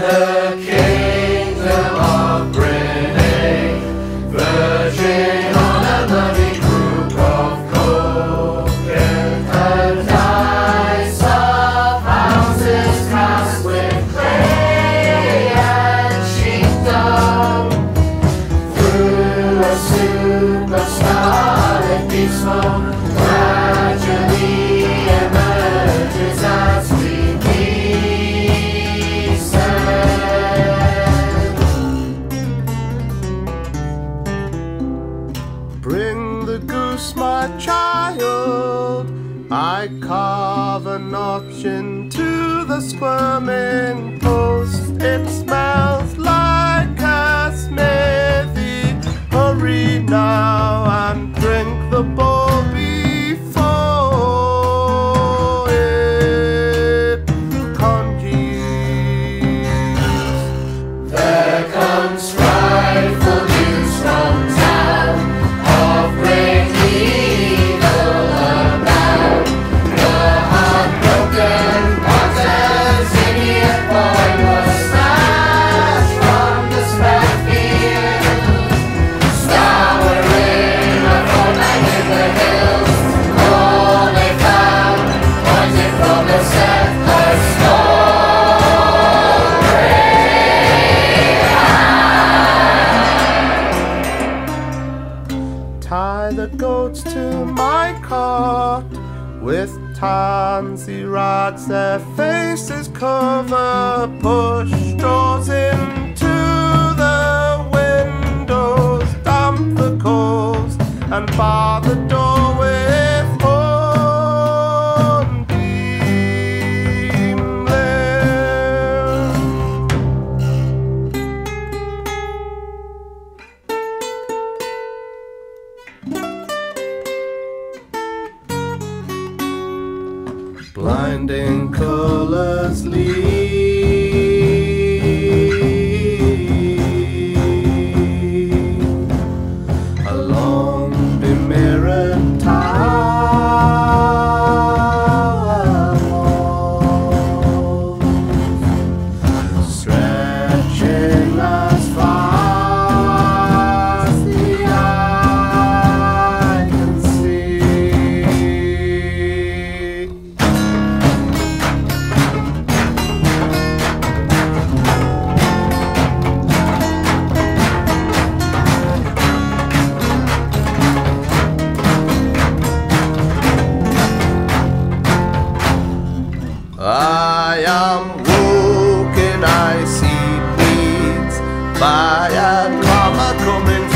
the I carve a notch into the squirming post. It smells like a smithy. Hurry now, I'm With tansy rods, their faces cover push. Blinding colors lead. by a mama coming